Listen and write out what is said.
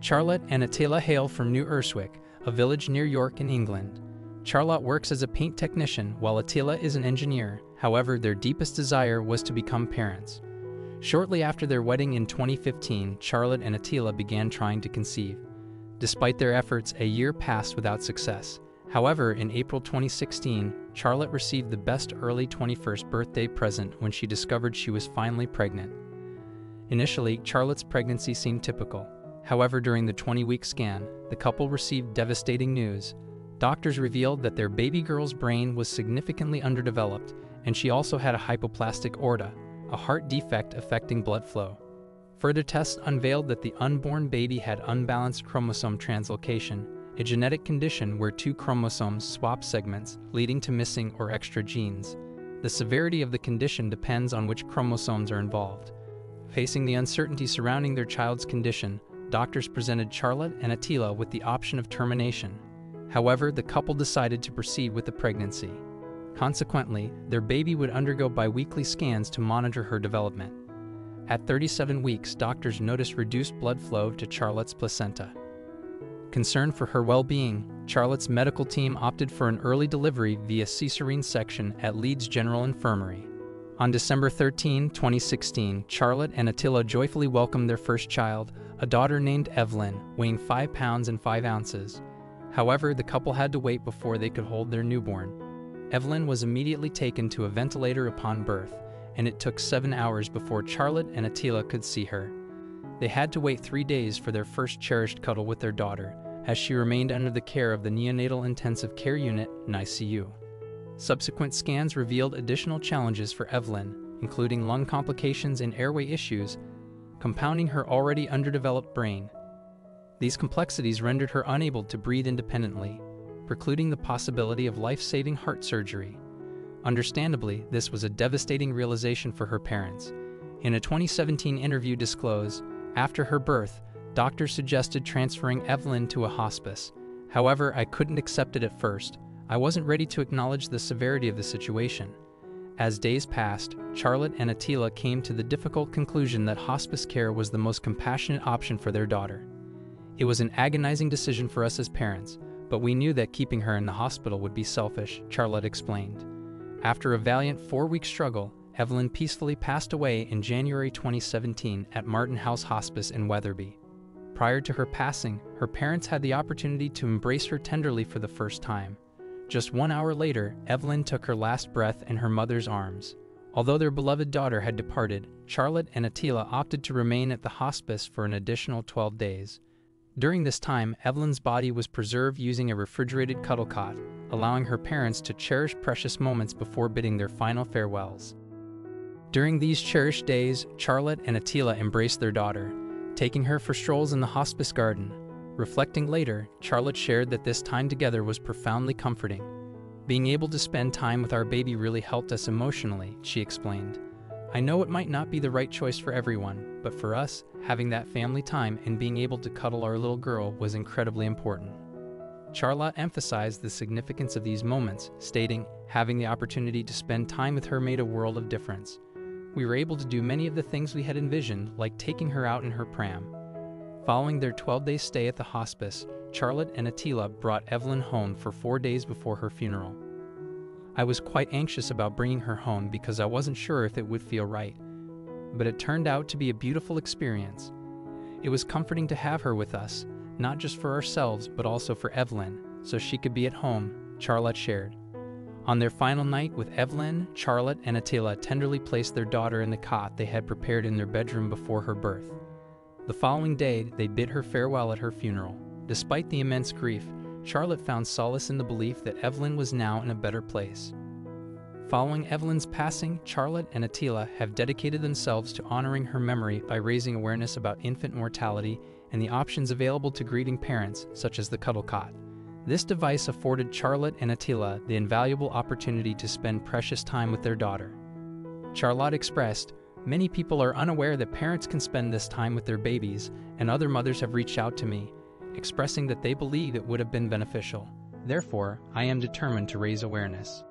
Charlotte and Attila hail from New Earswick, a village near York in England. Charlotte works as a paint technician while Attila is an engineer. However, their deepest desire was to become parents. Shortly after their wedding in 2015, Charlotte and Attila began trying to conceive. Despite their efforts, a year passed without success. However, in April 2016, Charlotte received the best early 21st birthday present when she discovered she was finally pregnant. Initially, Charlotte's pregnancy seemed typical. However, during the 20 week scan, the couple received devastating news. Doctors revealed that their baby girl's brain was significantly underdeveloped, and she also had a hypoplastic aorta, a heart defect affecting blood flow. Further tests unveiled that the unborn baby had unbalanced chromosome translocation, a genetic condition where two chromosomes swap segments, leading to missing or extra genes. The severity of the condition depends on which chromosomes are involved. Facing the uncertainty surrounding their child's condition, doctors presented Charlotte and Attila with the option of termination. However, the couple decided to proceed with the pregnancy. Consequently, their baby would undergo biweekly scans to monitor her development. At 37 weeks, doctors noticed reduced blood flow to Charlotte's placenta. Concerned for her well being, Charlotte's medical team opted for an early delivery via cesarean section at Leeds General Infirmary. On December 13, 2016, Charlotte and Attila joyfully welcomed their first child, a daughter named Evelyn, weighing 5 pounds and 5 ounces. However, the couple had to wait before they could hold their newborn. Evelyn was immediately taken to a ventilator upon birth, and it took seven hours before Charlotte and Attila could see her. They had to wait three days for their first cherished cuddle with their daughter, as she remained under the care of the Neonatal Intensive Care Unit, NICU. Subsequent scans revealed additional challenges for Evelyn, including lung complications and airway issues, compounding her already underdeveloped brain. These complexities rendered her unable to breathe independently, precluding the possibility of life saving heart surgery. Understandably, this was a devastating realization for her parents. In a 2017 interview disclosed, after her birth, doctors suggested transferring Evelyn to a hospice. However, I couldn't accept it at first. I wasn't ready to acknowledge the severity of the situation. As days passed, Charlotte and Attila came to the difficult conclusion that hospice care was the most compassionate option for their daughter. It was an agonizing decision for us as parents, but we knew that keeping her in the hospital would be selfish, Charlotte explained. After a valiant four week struggle, Evelyn peacefully passed away in January 2017 at Martin House Hospice in Wetherby. Prior to her passing, her parents had the opportunity to embrace her tenderly for the first time. Just one hour later, Evelyn took her last breath in her mother's arms. Although their beloved daughter had departed, Charlotte and Attila opted to remain at the hospice for an additional 12 days. During this time, Evelyn's body was preserved using a refrigerated cuddle cot, allowing her parents to cherish precious moments before bidding their final farewells. During these cherished days, Charlotte and Attila embraced their daughter, taking her for strolls in the hospice garden. Reflecting later, Charlotte shared that this time together was profoundly comforting. Being able to spend time with our baby really helped us emotionally, she explained. I know it might not be the right choice for everyone, but for us, having that family time and being able to cuddle our little girl was incredibly important. Charlotte emphasized the significance of these moments, stating, having the opportunity to spend time with her made a world of difference. We were able to do many of the things we had envisioned, like taking her out in her pram. Following their 12 day stay at the hospice, Charlotte and Attila brought Evelyn home for four days before her funeral. I was quite anxious about bringing her home because I wasn't sure if it would feel right, but it turned out to be a beautiful experience. It was comforting to have her with us, not just for ourselves, but also for Evelyn, so she could be at home, Charlotte shared. On their final night with Evelyn, Charlotte, and Attila tenderly placed their daughter in the cot they had prepared in their bedroom before her birth. The following day, they bid her farewell at her funeral. Despite the immense grief, Charlotte found solace in the belief that Evelyn was now in a better place. Following Evelyn's passing, Charlotte and Attila have dedicated themselves to honoring her memory by raising awareness about infant mortality and the options available to grieving parents, such as the cuddle cot. This device afforded Charlotte and Attila the invaluable opportunity to spend precious time with their daughter. Charlotte expressed, Many people are unaware that parents can spend this time with their babies, and other mothers have reached out to me, expressing that they believe it would have been beneficial. Therefore, I am determined to raise awareness.